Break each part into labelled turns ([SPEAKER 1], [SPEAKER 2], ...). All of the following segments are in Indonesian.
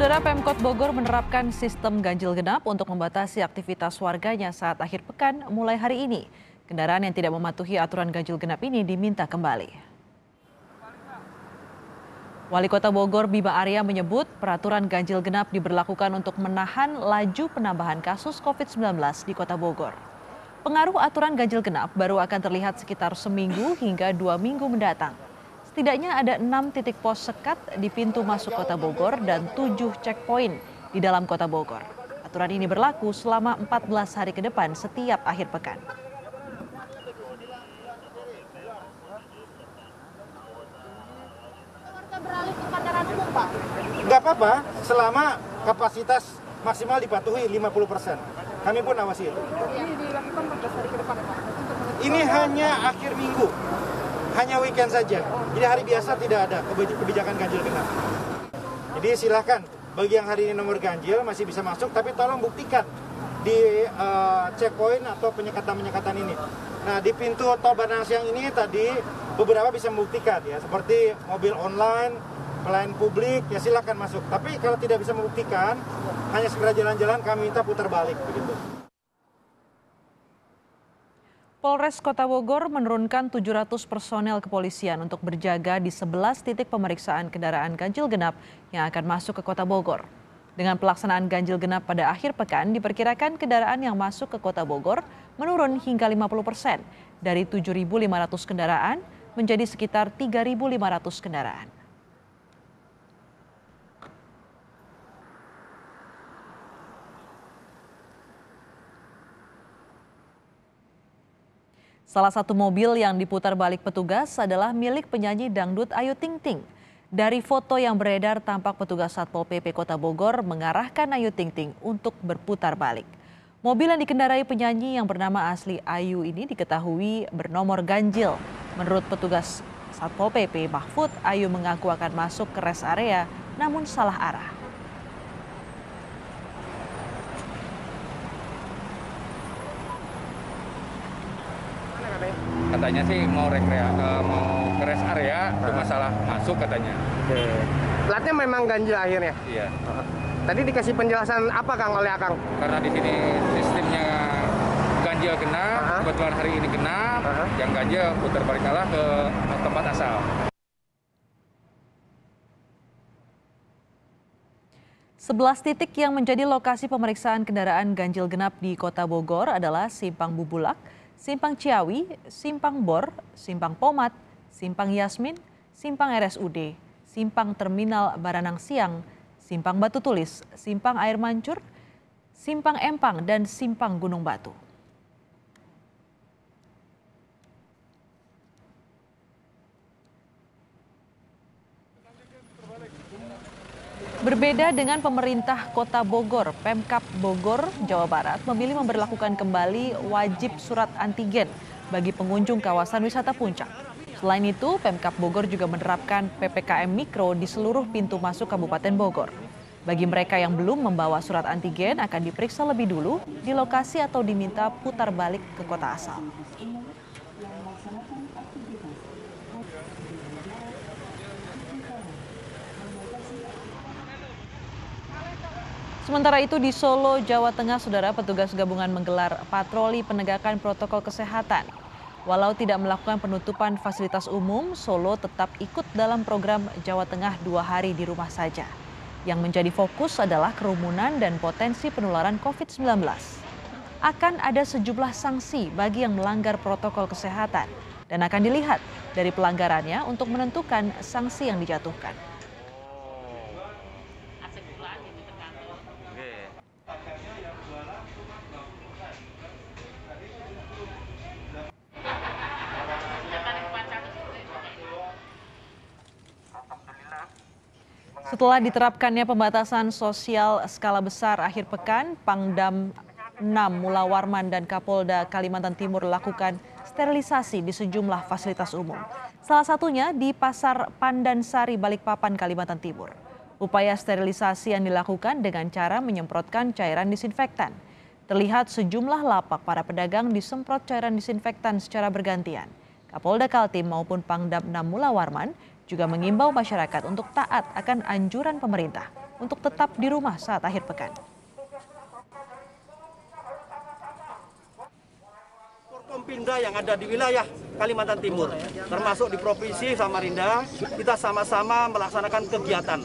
[SPEAKER 1] Saudara Pemkot Bogor menerapkan sistem ganjil genap untuk membatasi aktivitas warganya saat akhir pekan mulai hari ini. Kendaraan yang tidak mematuhi aturan ganjil genap ini diminta kembali. Wali Kota Bogor Bima Arya menyebut peraturan ganjil genap diberlakukan untuk menahan laju penambahan kasus COVID-19 di Kota Bogor. Pengaruh aturan ganjil genap baru akan terlihat sekitar seminggu hingga dua minggu mendatang. Setidaknya ada enam titik pos sekat di pintu masuk kota Bogor dan tujuh checkpoint di dalam kota Bogor. Aturan ini berlaku selama 14 hari ke depan setiap akhir pekan.
[SPEAKER 2] beralih ke kendaraan umum, Pak?
[SPEAKER 3] Nggak apa-apa, selama kapasitas maksimal dipatuhi 50%. Kami pun awasi itu.
[SPEAKER 2] Ini dilakukan 14 hari ke depan, Pak.
[SPEAKER 3] Ini hanya akhir minggu, hanya weekend saja. Jadi hari biasa tidak ada kebijakan ganjil genap. Jadi silahkan, bagi yang hari ini nomor ganjil masih bisa masuk, tapi tolong buktikan di uh, checkpoint atau penyekatan-penyekatan ini. Nah di pintu tol Bandar Siang ini tadi beberapa bisa membuktikan ya, seperti mobil online, pelayan publik, ya silakan masuk. Tapi kalau tidak bisa membuktikan, hanya segera jalan-jalan kami minta putar balik begitu.
[SPEAKER 1] Polres Kota Bogor menurunkan 700 personel kepolisian untuk berjaga di 11 titik pemeriksaan kendaraan ganjil genap yang akan masuk ke Kota Bogor. Dengan pelaksanaan ganjil genap pada akhir pekan, diperkirakan kendaraan yang masuk ke Kota Bogor menurun hingga 50 persen dari 7.500 kendaraan menjadi sekitar 3.500 kendaraan. Salah satu mobil yang diputar balik petugas adalah milik penyanyi dangdut Ayu Ting Ting. Dari foto yang beredar tampak petugas Satpol PP Kota Bogor mengarahkan Ayu Ting Ting untuk berputar balik. Mobil yang dikendarai penyanyi yang bernama asli Ayu ini diketahui bernomor ganjil. Menurut petugas Satpol PP Mahfud, Ayu mengaku akan masuk ke rest area namun salah arah.
[SPEAKER 4] Katanya sih mau rekrea uh, mau ke rest area cuma salah masuk katanya
[SPEAKER 5] Oke. Platnya memang ganjil akhirnya.
[SPEAKER 4] iya
[SPEAKER 5] Tadi dikasih penjelasan apa Kang oleh Akang?
[SPEAKER 4] karena di sini sistemnya ganjil genap
[SPEAKER 5] Aha.
[SPEAKER 4] kebetulan hari ini genap
[SPEAKER 5] Aha.
[SPEAKER 4] yang ganjil putar balik kalah ke tempat asal
[SPEAKER 1] Sebelas titik yang menjadi lokasi pemeriksaan kendaraan ganjil genap di Kota Bogor adalah Simpang Bubulak, Simpang Ciawi, Simpang Bor, Simpang Pomat, Simpang Yasmin, Simpang RSUD, Simpang Terminal Baranang Siang, Simpang Batu Tulis, Simpang Air Mancur, Simpang Empang, dan Simpang Gunung Batu. Berbeda dengan pemerintah Kota Bogor, Pemkap Bogor, Jawa Barat memilih memberlakukan kembali wajib surat antigen bagi pengunjung kawasan wisata puncak. Selain itu, Pemkap Bogor juga menerapkan PPKM Mikro di seluruh pintu masuk Kabupaten Bogor. Bagi mereka yang belum membawa surat antigen akan diperiksa lebih dulu di lokasi atau diminta putar balik ke kota asal. Sementara itu di Solo, Jawa Tengah, saudara petugas gabungan menggelar patroli penegakan protokol kesehatan. Walau tidak melakukan penutupan fasilitas umum, Solo tetap ikut dalam program Jawa Tengah dua hari di rumah saja. Yang menjadi fokus adalah kerumunan dan potensi penularan COVID-19. Akan ada sejumlah sanksi bagi yang melanggar protokol kesehatan dan akan dilihat dari pelanggarannya untuk menentukan sanksi yang dijatuhkan. Setelah diterapkannya pembatasan sosial skala besar akhir pekan, Pangdam 6 Mula Warman dan Kapolda Kalimantan Timur lakukan sterilisasi di sejumlah fasilitas umum. Salah satunya di Pasar Pandansari Balikpapan, Kalimantan Timur. Upaya sterilisasi yang dilakukan dengan cara menyemprotkan cairan disinfektan. Terlihat sejumlah lapak para pedagang disemprot cairan disinfektan secara bergantian. Kapolda Kaltim maupun Pangdam 6 Mula Warman juga mengimbau masyarakat untuk taat akan anjuran pemerintah untuk tetap di rumah saat akhir pekan.
[SPEAKER 6] Forkompinda yang ada di wilayah Kalimantan Timur, termasuk di Provinsi Samarinda, kita sama-sama melaksanakan kegiatan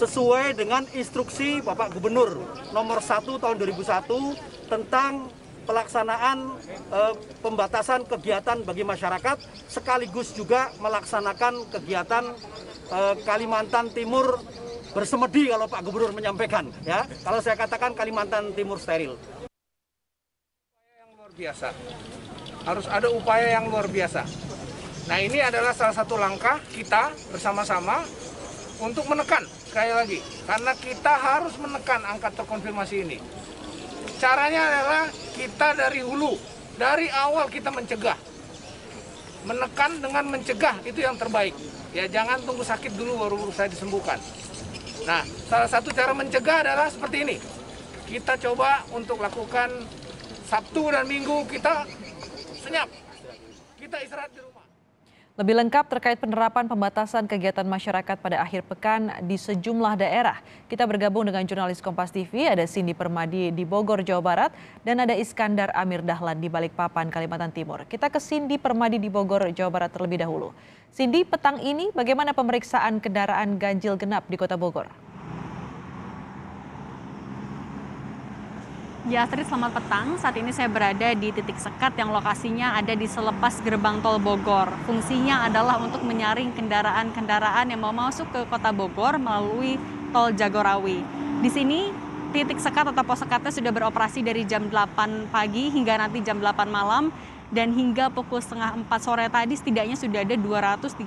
[SPEAKER 6] sesuai dengan instruksi Bapak Gubernur nomor 1 tahun 2001 tentang pelaksanaan eh, pembatasan kegiatan bagi masyarakat sekaligus juga melaksanakan kegiatan eh, Kalimantan Timur bersemedi kalau Pak Gubernur menyampaikan ya. Kalau saya katakan Kalimantan Timur steril.
[SPEAKER 7] yang luar biasa. Harus ada upaya yang luar biasa. Nah ini adalah salah satu langkah kita bersama-sama untuk menekan sekali lagi karena kita harus menekan angka terkonfirmasi ini. Caranya adalah kita dari hulu, dari awal kita mencegah. Menekan dengan mencegah itu yang terbaik. Ya jangan tunggu sakit dulu baru saya disembuhkan. Nah, salah satu cara mencegah adalah seperti ini. Kita coba untuk lakukan Sabtu dan Minggu kita senyap. Kita istirahat rumah.
[SPEAKER 1] Lebih lengkap terkait penerapan pembatasan kegiatan masyarakat pada akhir pekan di sejumlah daerah. Kita bergabung dengan jurnalis Kompas TV, ada Cindy Permadi di Bogor, Jawa Barat, dan ada Iskandar Amir Dahlan di Balikpapan, Kalimantan Timur. Kita ke Cindy Permadi di Bogor, Jawa Barat terlebih dahulu. Cindy, petang ini bagaimana pemeriksaan kendaraan ganjil genap di Kota Bogor?
[SPEAKER 8] Ya, Astrid, selamat petang. Saat ini saya berada di titik sekat yang lokasinya ada di selepas gerbang tol Bogor. Fungsinya adalah untuk menyaring kendaraan-kendaraan yang mau masuk ke kota Bogor melalui tol Jagorawi. Di sini titik sekat atau pos sekatnya sudah beroperasi dari jam 8 pagi hingga nanti jam 8 malam dan hingga pukul setengah 4 sore tadi setidaknya sudah ada 230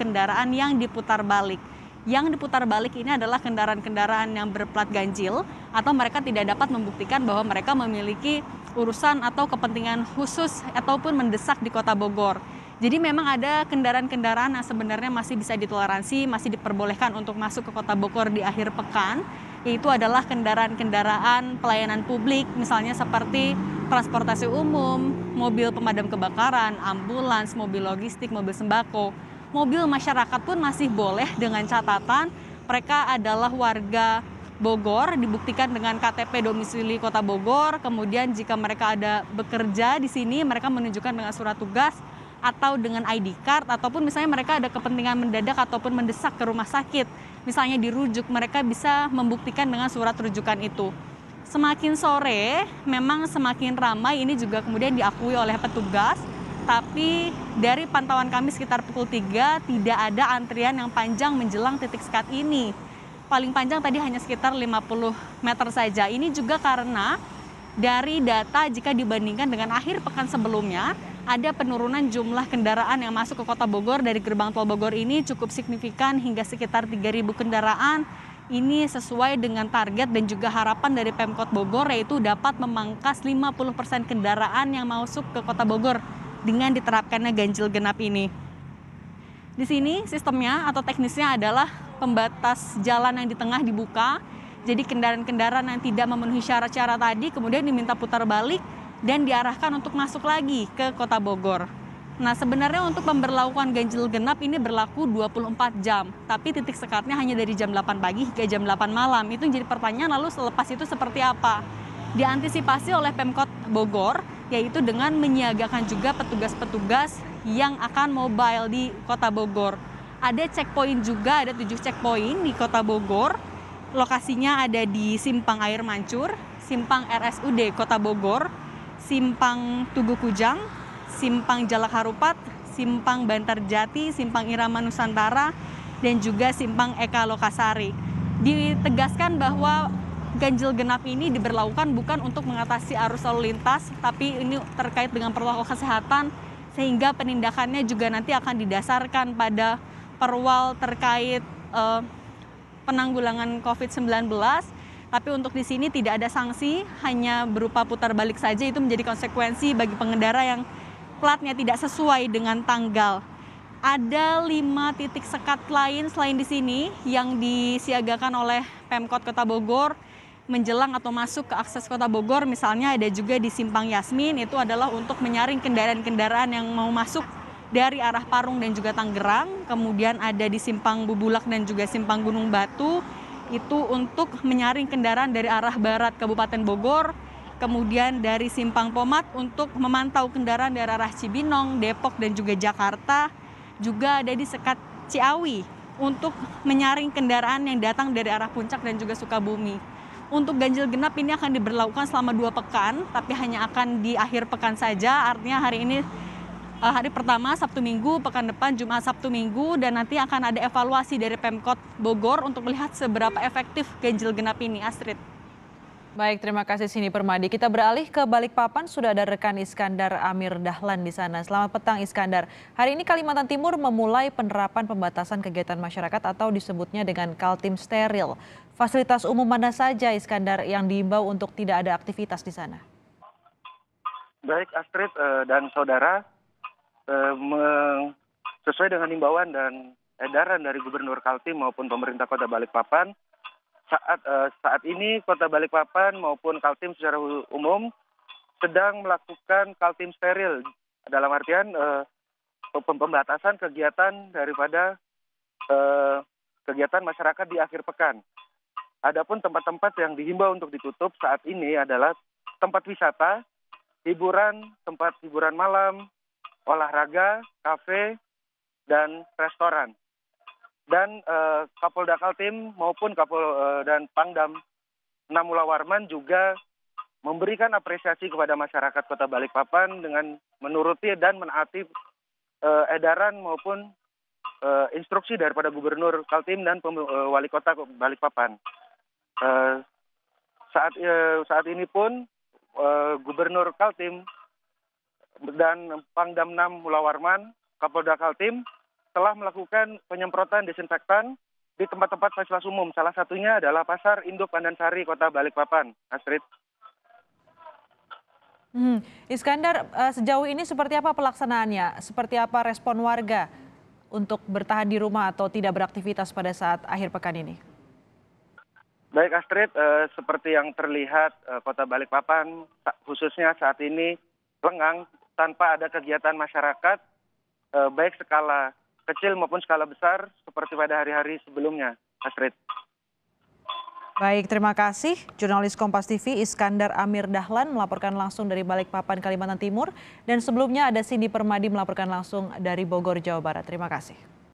[SPEAKER 8] kendaraan yang diputar balik yang diputar balik ini adalah kendaraan-kendaraan yang berplat ganjil atau mereka tidak dapat membuktikan bahwa mereka memiliki urusan atau kepentingan khusus ataupun mendesak di kota Bogor. Jadi memang ada kendaraan-kendaraan yang sebenarnya masih bisa ditoleransi, masih diperbolehkan untuk masuk ke kota Bogor di akhir pekan, yaitu adalah kendaraan-kendaraan pelayanan publik, misalnya seperti transportasi umum, mobil pemadam kebakaran, ambulans, mobil logistik, mobil sembako, mobil masyarakat pun masih boleh dengan catatan mereka adalah warga Bogor dibuktikan dengan KTP domisili Kota Bogor. Kemudian jika mereka ada bekerja di sini mereka menunjukkan dengan surat tugas atau dengan ID card ataupun misalnya mereka ada kepentingan mendadak ataupun mendesak ke rumah sakit. Misalnya dirujuk mereka bisa membuktikan dengan surat rujukan itu. Semakin sore memang semakin ramai ini juga kemudian diakui oleh petugas tapi dari pantauan kami sekitar pukul 3 tidak ada antrian yang panjang menjelang titik sekat ini. Paling panjang tadi hanya sekitar 50 meter saja. Ini juga karena dari data jika dibandingkan dengan akhir pekan sebelumnya, ada penurunan jumlah kendaraan yang masuk ke kota Bogor dari gerbang tol Bogor ini cukup signifikan hingga sekitar 3.000 kendaraan. Ini sesuai dengan target dan juga harapan dari Pemkot Bogor yaitu dapat memangkas 50% kendaraan yang masuk ke kota Bogor dengan diterapkannya ganjil genap ini. Di sini sistemnya atau teknisnya adalah pembatas jalan yang di tengah dibuka. Jadi kendaraan-kendaraan yang tidak memenuhi syarat-syarat tadi kemudian diminta putar balik dan diarahkan untuk masuk lagi ke kota Bogor. Nah sebenarnya untuk pemberlakuan ganjil genap ini berlaku 24 jam. Tapi titik sekatnya hanya dari jam 8 pagi hingga jam 8 malam. Itu jadi pertanyaan lalu selepas itu seperti apa? Diantisipasi oleh Pemkot Bogor yaitu dengan menyiagakan juga petugas-petugas yang akan mobile di Kota Bogor. Ada checkpoint juga, ada tujuh checkpoint di Kota Bogor. Lokasinya ada di Simpang Air Mancur, Simpang RSUD Kota Bogor, Simpang Tugu Kujang, Simpang Jalak Harupat, Simpang Bantar Jati, Simpang Irama Nusantara, dan juga Simpang Eka Lokasari. Ditegaskan bahwa ganjil genap ini diberlakukan bukan untuk mengatasi arus lalu lintas, tapi ini terkait dengan protokol kesehatan sehingga penindakannya juga nanti akan didasarkan pada perwal terkait eh, penanggulangan COVID-19. Tapi untuk di sini tidak ada sanksi, hanya berupa putar balik saja itu menjadi konsekuensi bagi pengendara yang platnya tidak sesuai dengan tanggal. Ada lima titik sekat lain selain di sini yang disiagakan oleh Pemkot Kota Bogor menjelang atau masuk ke akses kota Bogor misalnya ada juga di Simpang Yasmin itu adalah untuk menyaring kendaraan-kendaraan yang mau masuk dari arah Parung dan juga Tangerang kemudian ada di Simpang Bubulak dan juga Simpang Gunung Batu itu untuk menyaring kendaraan dari arah barat Kabupaten Bogor, kemudian dari Simpang Pomat untuk memantau kendaraan dari arah Cibinong, Depok, dan juga Jakarta. Juga ada di Sekat Ciawi untuk menyaring kendaraan yang datang dari arah Puncak dan juga Sukabumi. Untuk ganjil genap ini akan diberlakukan selama dua pekan, tapi hanya akan di akhir pekan saja. Artinya hari ini uh, hari pertama Sabtu Minggu, pekan depan Jumat Sabtu Minggu dan nanti akan ada evaluasi dari Pemkot Bogor untuk melihat seberapa efektif ganjil genap ini. Astrid.
[SPEAKER 1] Baik, terima kasih Sini Permadi. Kita beralih ke Balikpapan, sudah ada rekan Iskandar Amir Dahlan di sana. Selamat petang Iskandar. Hari ini Kalimantan Timur memulai penerapan pembatasan kegiatan masyarakat atau disebutnya dengan Kaltim Steril. Fasilitas umum mana saja Iskandar yang diimbau untuk tidak ada aktivitas di sana?
[SPEAKER 9] Baik Astrid eh, dan saudara, Eh, sesuai dengan himbauan dan edaran dari Gubernur Kaltim maupun pemerintah Kota Balikpapan, saat uh, saat ini Kota Balikpapan maupun Kaltim secara umum sedang melakukan Kaltim steril dalam artian uh, pembatasan kegiatan daripada uh, kegiatan masyarakat di akhir pekan. Adapun tempat-tempat yang dihimbau untuk ditutup saat ini adalah tempat wisata, hiburan, tempat hiburan malam, olahraga, kafe, dan restoran. Dan uh, Kapolda Kaltim maupun Kapol uh, dan Pangdam Namula Warman juga memberikan apresiasi kepada masyarakat Kota Balikpapan dengan menuruti dan menaati uh, edaran maupun uh, instruksi daripada Gubernur Kaltim dan uh, Wali Kota Balikpapan. Uh, saat uh, saat ini pun uh, Gubernur Kaltim dan Pangdam 6 Mulawarman, Kapolda Kaltim telah melakukan penyemprotan desinfektan di tempat-tempat fasilitas umum. Salah satunya adalah Pasar Induk Pandansari, Kota Balikpapan. Astrid.
[SPEAKER 1] Hmm. Iskandar, eh, sejauh ini seperti apa pelaksanaannya? Seperti apa respon warga untuk bertahan di rumah atau tidak beraktivitas pada saat akhir pekan ini?
[SPEAKER 9] Baik Astrid, eh, seperti yang terlihat eh, Kota Balikpapan khususnya saat ini lengang tanpa ada kegiatan masyarakat eh, baik skala kecil maupun skala besar seperti pada hari-hari sebelumnya, Astrid.
[SPEAKER 1] Baik, terima kasih. Jurnalis Kompas TV Iskandar Amir Dahlan melaporkan langsung dari Balikpapan, Kalimantan Timur. Dan sebelumnya ada Cindy Permadi melaporkan langsung dari Bogor, Jawa Barat. Terima kasih.